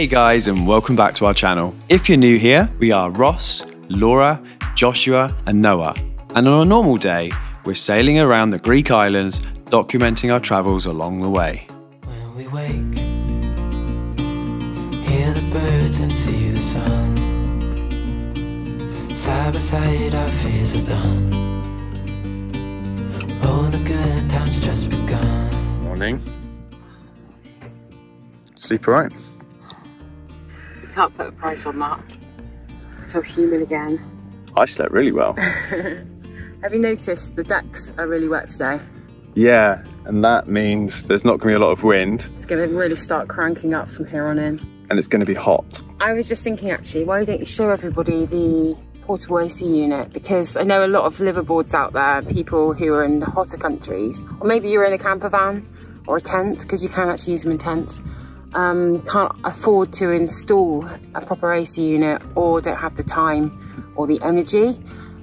Hey guys, and welcome back to our channel. If you're new here, we are Ross, Laura, Joshua, and Noah. And on a normal day, we're sailing around the Greek islands, documenting our travels along the way. When we wake, hear the birds and see the sun. Side by side, our fears are done. Oh, the good times just begun. Morning. Sleep alright? Can't put a price on that. I feel human again. I slept really well. Have you noticed the decks are really wet today? yeah, and that means there's not going to be a lot of wind It's going to really start cranking up from here on in. and it's going to be hot. I was just thinking actually, why don't you show everybody the portable AC unit? Because I know a lot of liveaboards out there, people who are in the hotter countries, or maybe you're in a camper van or a tent, because you can actually use them in tents, um, can't afford to install a proper AC unit or don't have the time or the energy.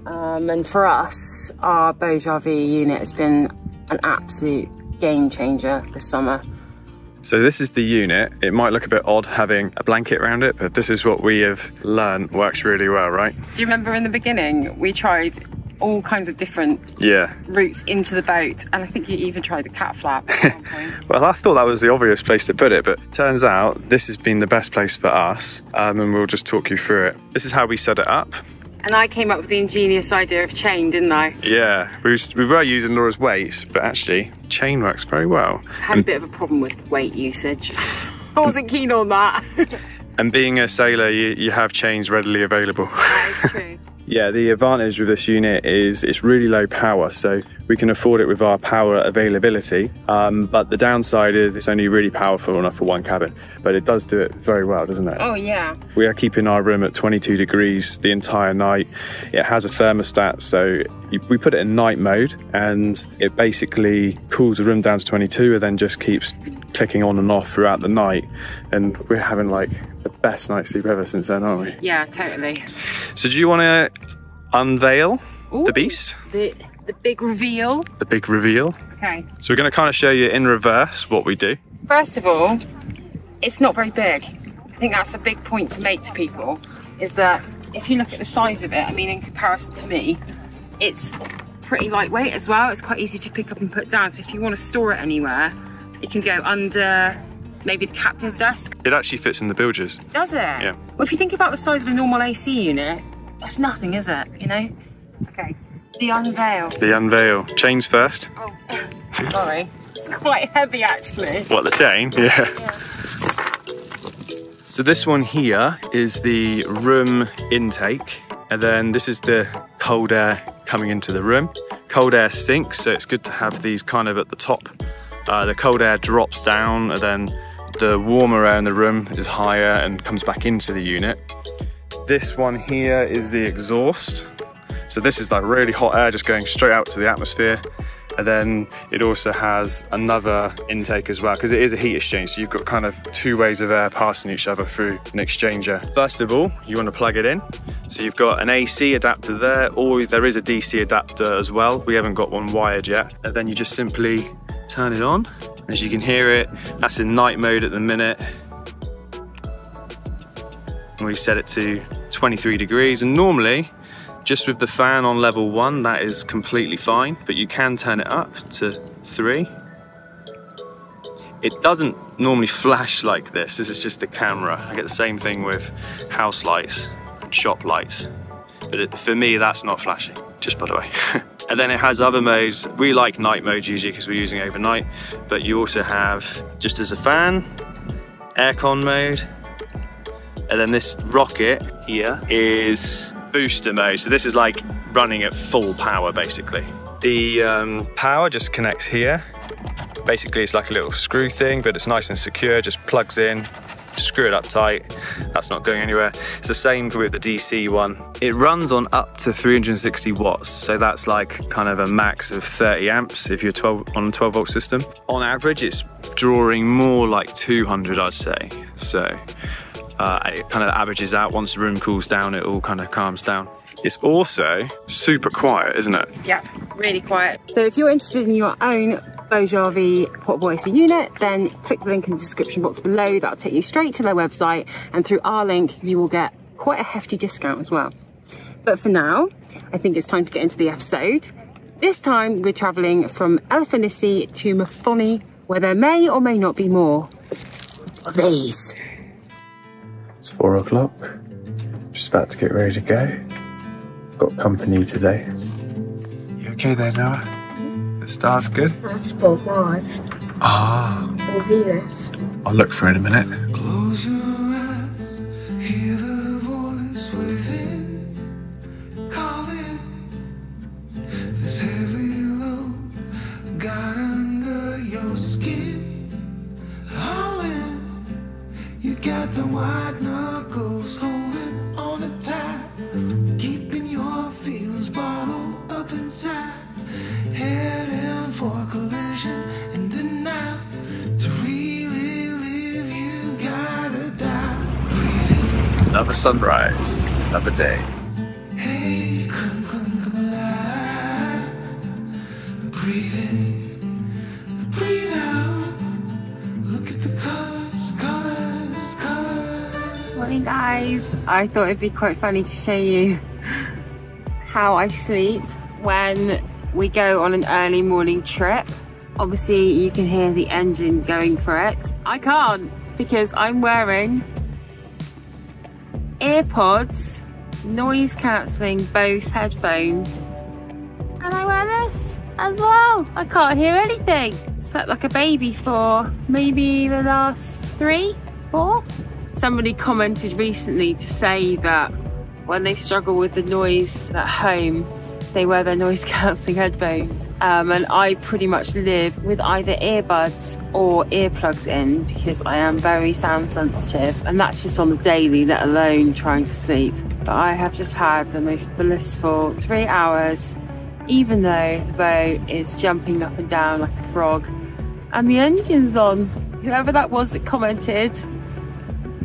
Um, and for us, our BougeRV unit has been an absolute game changer this summer. So this is the unit. It might look a bit odd having a blanket around it, but this is what we have learned works really well, right? Do you remember in the beginning, we tried all kinds of different Yeah. routes into the boat, and I think you even tried the cat flap at one point. Well, I thought that was the obvious place to put it, but turns out this has been the best place for us, um, and we'll just talk you through it. This is how we set it up. and I came up with the ingenious idea of chain, didn't I? Yeah, we, was, we were using Laura's weights, but actually, chain works very well. I had a bit of a problem with weight usage. I wasn't keen on that. And being a sailor, you, you have chains readily available. that is true. Yeah, the advantage with this unit is it's really low power, so we can afford it with our power availability. Um, but the downside is it's only really powerful enough for one cabin, but it does do it very well, doesn't it? Oh yeah. We are keeping our room at 22 degrees the entire night. It has a thermostat, so we put it in night mode and it basically cools the room down to 22 and then just keeps clicking on and off throughout the night. And we're having like the best night's sleep ever since then, aren't we? Yeah, totally. So, do you want to unveil the beast? The the big reveal. The big reveal? Okay. So, we're going to kind of show you in reverse what we do. First of all, it's not very big. I think that's a big point to make to people is that if you look at the size of it, I mean, in comparison to me, it's pretty lightweight as well. It's quite easy to pick up and put down. So if you want to store it anywhere, it can go under maybe the captain's desk. It actually fits in the bilges. Does it? Yeah. Well, if you think about the size of a normal AC unit, that's nothing, is it? You know? Okay. The unveil. The unveil. Chains first. Oh, sorry. It's quite heavy actually. What, the chain? Yeah. So this one here is the room intake. And then this is the cold air coming into the room. Cold air sinks, so it's good to have these kind of at the top. Uh, the cold air drops down and then the warmer air in the room is higher and comes back into the unit. This one here is the exhaust. So this is like really hot air just going straight out to the atmosphere. And then it also has another intake as well, because it is a heat exchange. So you've got kind of two ways of air passing each other through an exchanger. First of all, you want to plug it in. So you've got an AC adapter there, or there is a DC adapter as well. We haven't got one wired yet. And then you just simply turn it on. As you can hear it, that's in night mode at the minute. We set it to 23 degrees. And normally, just with the fan on level one, that is completely fine, but you can turn it up to three. It doesn't normally flash like this, this is just the camera. I get the same thing with house lights and shop lights. But it, for me, that's not flashing, just by the way. and then it has other modes. We like night mode usually because we're using overnight, but you also have, just as a fan, aircon mode, and then this rocket here is booster mode. So this is like running at full power basically. The um, power just connects here. Basically it's like a little screw thing, but it's nice and secure, just plugs in, screw it up tight. That's not going anywhere. It's the same with the DC one. It runs on up to 360 watts. So that's like kind of a max of 30 amps if you're 12 on a 12 volt system. On average, it's drawing more like 200, I'd say. So uh, it kind of averages out. Once the room cools down, it all kind of calms down. It's also super quiet, isn't it? Yeah, really quiet. So if you're interested in your own BougeRV portable AC unit, then click the link in the description box below. That'll take you straight to their website. And through our link, you will get quite a hefty discount as well. But for now, I think it's time to get into the episode. This time, we're traveling from Elafonisi to Methoni, where there may or may not be more of these. It's four o'clock. Just about to get ready to go. I've got company today. You okay there, Noah? The star's good? That's for Mars Ah, or Venus. I'll look for it in a minute. Close your eyes, hear the voice within calling. This heavy load got under your skin, howling. You got the white knuckles Another sunrise, another day. Hey, come, come, come alive. Breathe in, breathe out. Look at the colors, colors, colors. Morning guys, I thought it'd be quite funny to show you how I sleep when we go on an early morning trip. Obviously you can hear the engine going for it. I can't because I'm wearing earpods, noise cancelling Bose headphones and I wear this as well. I can't hear anything. Slept like a baby for maybe the last three, four. Somebody commented recently to say that when they struggle with the noise at home, they wear their noise cancelling headphones. Um, and I pretty much live with either earbuds or earplugs in because I am very sound sensitive. And that's just on the daily, let alone trying to sleep. But I have just had the most blissful three hours, even though the boat is jumping up and down like a frog and the engine's on. Whoever that was that commented,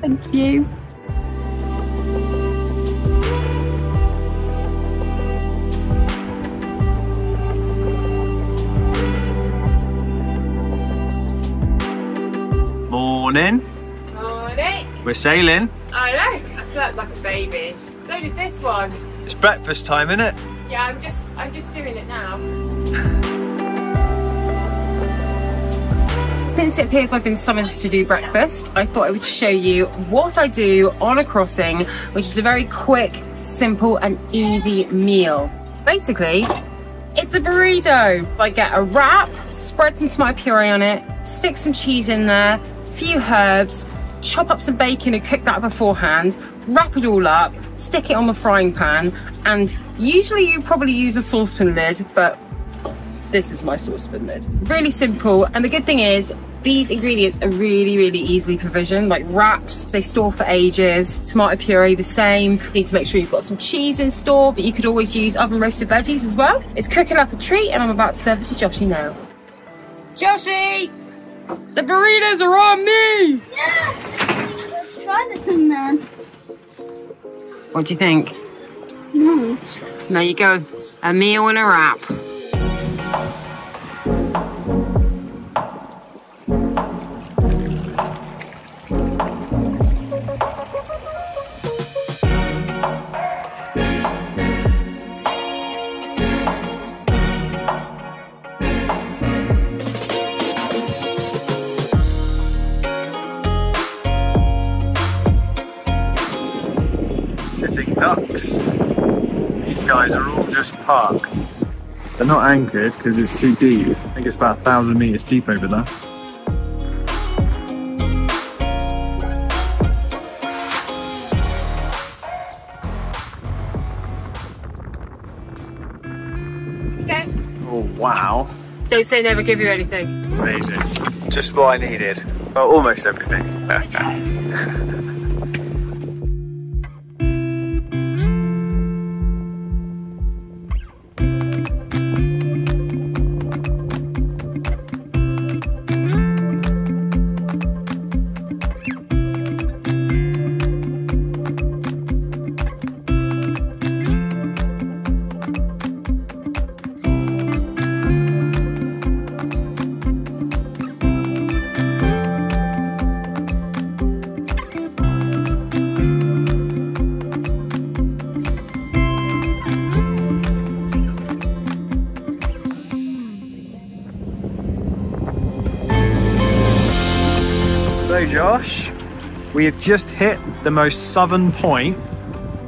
thank you. Morning. Morning. We're sailing. I know. I slept like a baby. So did this one. It's breakfast time, isn't it? Yeah, I'm just I'm just doing it now. Since it appears I've been summoned to do breakfast, I thought I would show you what I do on a crossing, which is a very quick, simple and easy meal. Basically, it's a burrito. I get a wrap, spread some tomato puree on it, stick some cheese in there, few herbs, chop up some bacon and cook that beforehand, wrap it all up, stick it on the frying pan, and usually you probably use a saucepan lid, but this is my saucepan lid. Really simple, and the good thing is, these ingredients are really, really easily provisioned, like wraps, they store for ages, tomato puree the same. You need to make sure you've got some cheese in store, but you could always use oven roasted veggies as well. It's cooking up a treat, and I'm about to serve it to Joshy now. Joshy! The burritos are on me! Yes! Let's try this one then. What do you think? No. There you go, a meal and a wrap. Sitting ducks. These guys are all just parked. They're not anchored because it's too deep. I think it's about a thousand meters deep over there. Okay. Oh wow. Don't say never give you anything. Amazing. Just what I needed. Well, almost everything. Josh, we have just hit the most southern point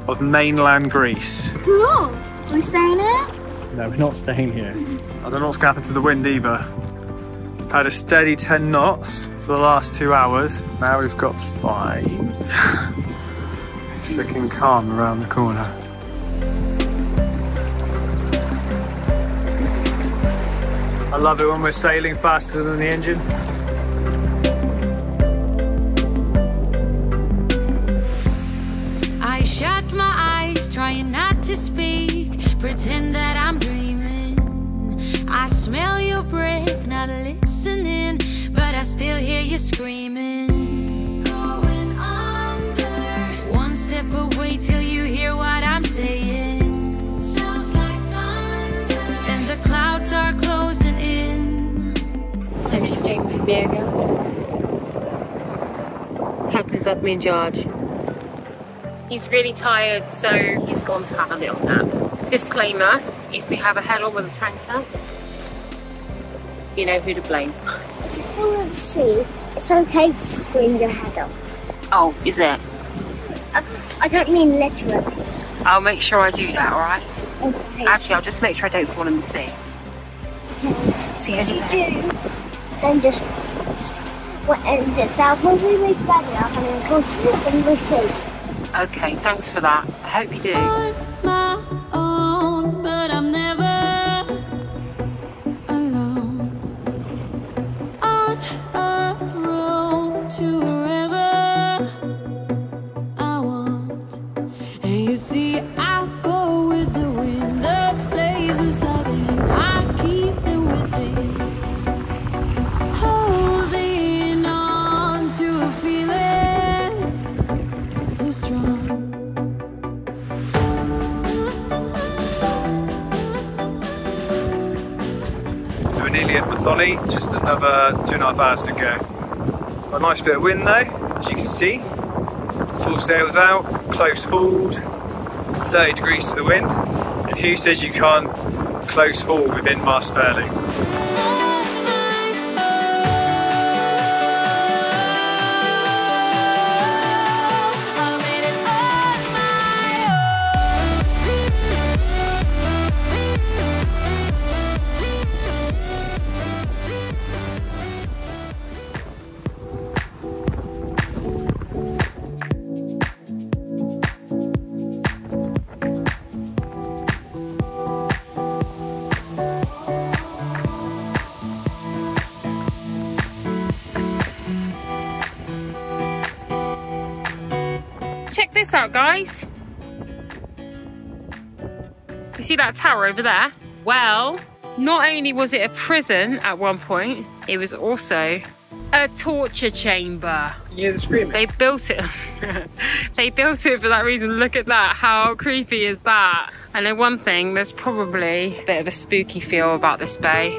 of mainland Greece. Cool. Are we staying here? No, we're not staying here. I don't know what's going to happen to the wind either. We've had a steady 10 knots for the last two hours. Now we've got five. it's looking calm around the corner. I love it when we're sailing faster than the engine. Smell your breath, not listening, but I still hear you screaming. Going under, one step away till you hear what I'm saying. Sounds like thunder, and the clouds are closing in. I'm just doing some yoga. Captain's left me in charge. He's really tired, so he's gone to have a little nap. Disclaimer, if we have a head with a tanker, you know who to blame. Well, let's see. It's okay to scream your head off. Oh, is it? I, I don't mean literally. I'll make sure I do that, alright? Okay. Actually, I'll just make sure I don't fall in the sea. See you If you do, then just, just, well, and that will be really bad enough, and then go and we see. Okay, thanks for that. I hope you do. Methoni, just another two and a half hours to go. A nice bit of wind though, as you can see. Full sails out, close hauled, 30 degrees to the wind. And who says you can't close haul within mast furling? Out, guys. You see that tower over there? Well, not only was it a prison at one point, it was also a torture chamber. Hear the screaming? They built it. they built it for that reason. Look at that. How creepy is that? I know one thing, there's probably a bit of a spooky feel about this bay.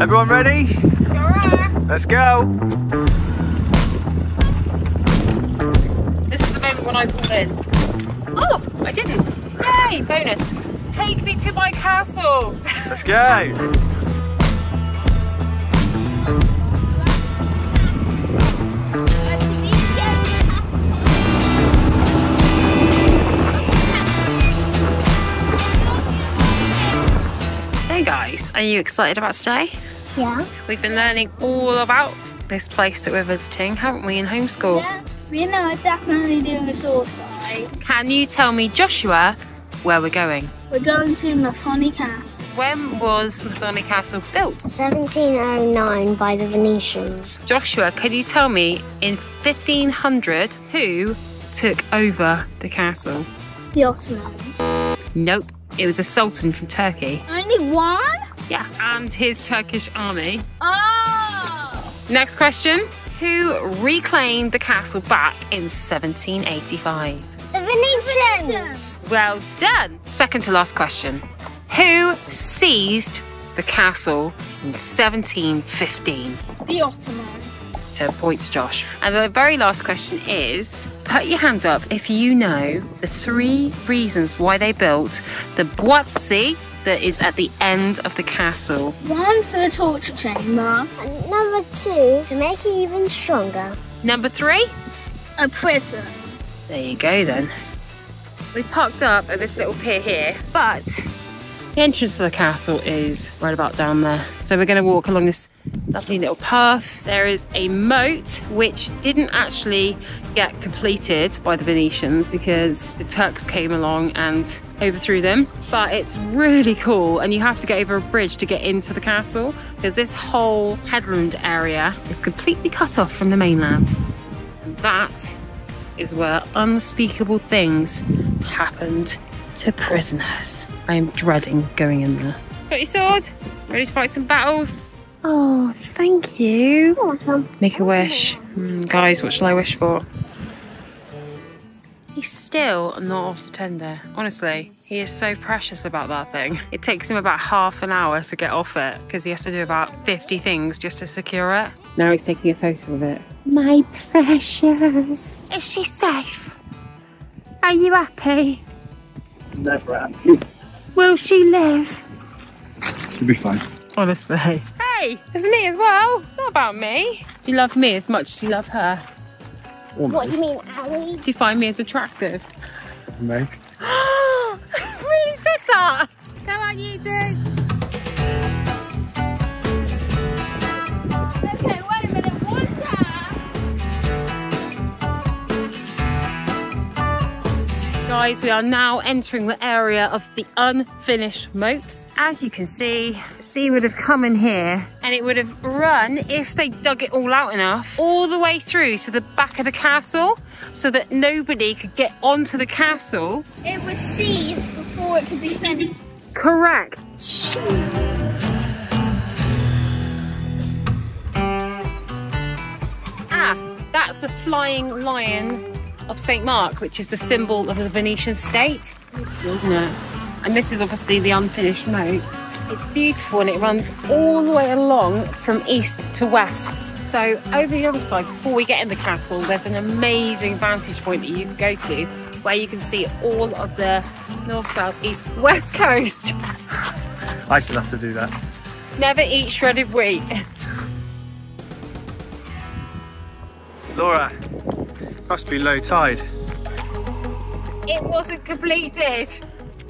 Everyone ready? Let's go. This is the moment when I pull in. Oh, I didn't. Yay, bonus. Take me to my castle. Let's go. are you excited about today? Yeah. We've been learning all about this place that we're visiting, haven't we, in homeschool? Yeah. We know definitely doing a sword fight. Can you tell me, Joshua, where we're going. We're going to Mafoni Castle. When was Methoni Castle built? 1709 by the Venetians. Joshua, can you tell me in 1500 who took over the castle? The Ottomans. Nope, it was a sultan from Turkey. Only one? Yeah, and his Turkish army. Oh! Next question. Who reclaimed the castle back in 1785? The Venetians! Well done. Second to last question. Who seized the castle in 1715? The Ottomans. 10 points, Josh. And the very last question is put your hand up if you know the three reasons why they built the Bourtzi that is at the end of the castle. One for the torture chamber. And number two, to make it even stronger. Number three? A prison. There you go then. We parked up at this little pier here, but the entrance to the castle is right about down there. So we're going to walk along this lovely little path. There is a moat which didn't actually get completed by the Venetians because the Turks came along and overthrew them. But it's really cool and you have to get over a bridge to get into the castle because this whole headland area is completely cut off from the mainland. And that is where unspeakable things happened to prisoners. I am dreading going in there. Got your sword? Ready to fight some battles? Oh, thank you. Make a wish. Hmm, guys, what shall I wish for? He's still not off the tender. Honestly, he is so precious about that thing. It takes him about half an hour to get off it because he has to do about 50 things just to secure it. Now he's taking a photo of it. My precious. Is she safe? Are you happy? Never happy. Will she live? She'll be fine. Honestly. Hey, it's me as well. Not about me. Do you love me as much as you love her? What do you mean, Ali? Do you find me as attractive? Most. really said that. Come on, you two. Okay, wait a minute. What's that? Guys, we are now entering the area of the unfinished moat. As you can see, sea would have come in here and it would have run, if they dug it all out enough, all the way through to the back of the castle so that nobody could get onto the castle. It was seized before it could be finished. Correct. Ah, that's the flying lion of St. Mark, which is the symbol of the Venetian state. Beautiful, isn't it? And this is obviously the unfinished moat. It's beautiful and it runs all the way along from east to west. So over the other side, before we get in the castle, there's an amazing vantage point that you can go to where you can see all of the north, south, east, west coast. I still have to do that. Never eat shredded wheat. Laura, must be low tide. It wasn't completed.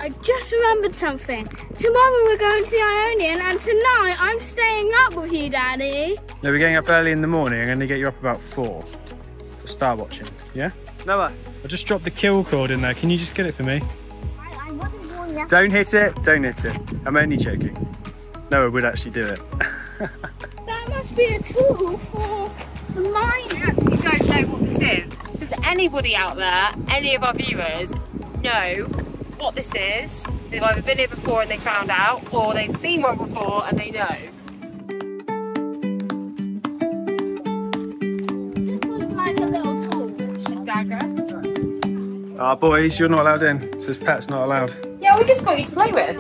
I just remembered something. Tomorrow we're going to the Ionian, and tonight I'm staying up with you, Daddy. No, we're getting up early in the morning. I'm going to get you up about four for star watching. Yeah? Noah, I just dropped the kill cord in there. Can you just get it for me? I, I wasn't born yet. Don't hit it. Don't hit it. I'm only joking. Noah would actually do it. That must be a tool for the mine. actually don't know what this is. Does anybody out there, any of our viewers, know what this is? They've either been here before and they found out, or they've seen one before and they know. This was like a little tool. Dagger. Ah, boys, you're not allowed in. It says pets not allowed. Yeah, we just got you to play with.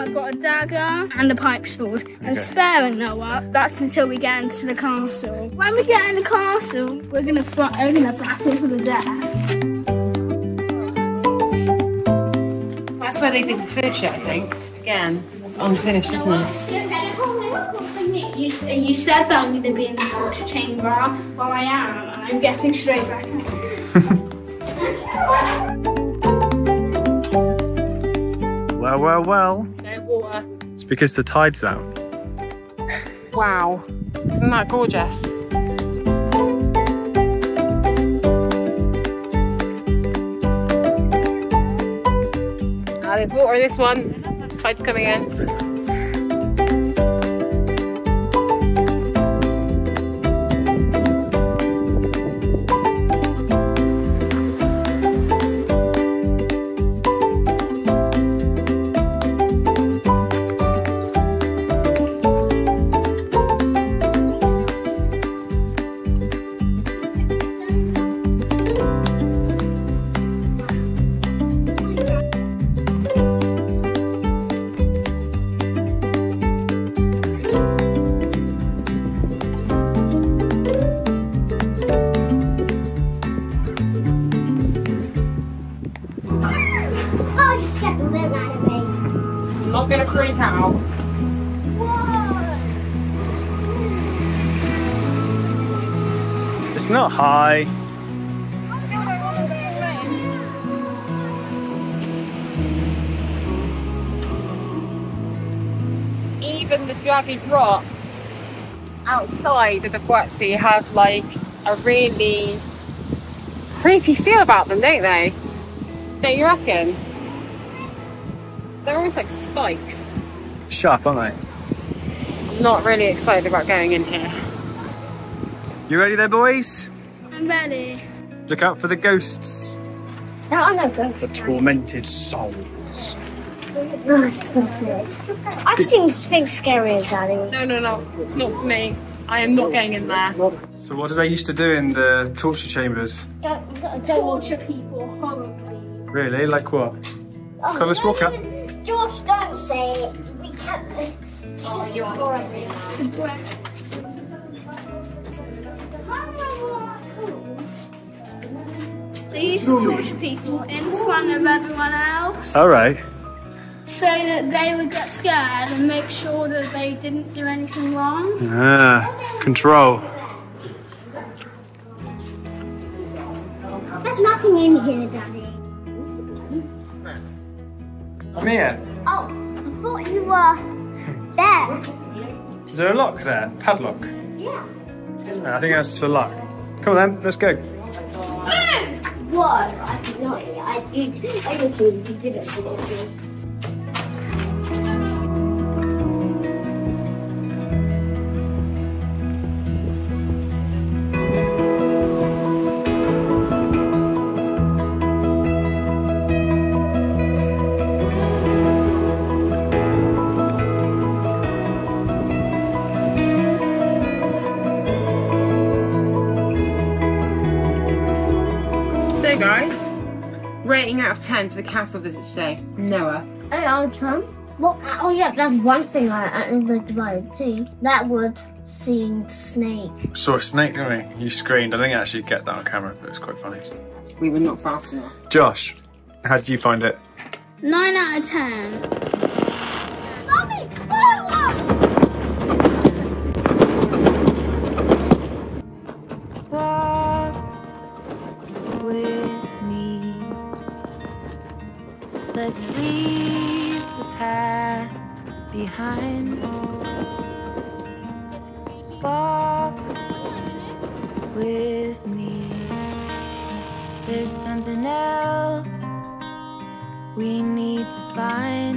I've got a dagger and a pipe sword. And Okay. sparing Noah, that's until we get into the castle. When we get in the castle, we're gonna fight, we're gonna battle to the death. That's where they didn't finish it, I think. Again, it's unfinished, isn't it? You, you said that I'm gonna be in the torture chamber. Well, I am, and I'm getting straight back. Well, well, well. No water. It's because the tide's out. Wow. Isn't that gorgeous? Ah, there's water in this one. Tide's coming in. It's not high. Even the draggy rocks outside of the Bourtzi have like a really creepy feel about them, don't they? Don't you reckon? They're almost like spikes. Sharp, aren't they? I'm not really excited about going in here. You ready there, boys? I'm ready. Look out for the ghosts. No, I'm not going The tormented souls. Nice, stop it. I've seen things scarier, Daddy. No, no, no. It's not for me. I am not going in there. So what did they used to do in the torture chambers? Don't, don't, don't Torture people horribly. Really? Like what? Oh, Come, let's walk up. no, no. Josh, don't say it. We can't. It's just oh, horrible. They used to torture people in front of everyone else All right. so that they would get scared and make sure that they didn't do anything wrong. Ah, control. There's nothing in here, Daddy. I'm here. Oh, I thought you were there. Is there a lock there? Padlock? Yeah. I think that's for luck. Come on then, let's go. Whoa, I did not. I did. I did. You did it. So, guys, rating out of 10 for the castle visit today. Noah. Hey, I'll come. Well, uh, oh yeah, that's one thing I actually liked about it too. That was seeing Snake. Saw a snake, didn't we? You screamed. I didn't actually get that on camera, but it's quite funny. We were not fast enough. Josh, how did you find it? 9 out of 10. Let's leave the past behind. Walk with me. There's something else we need to find.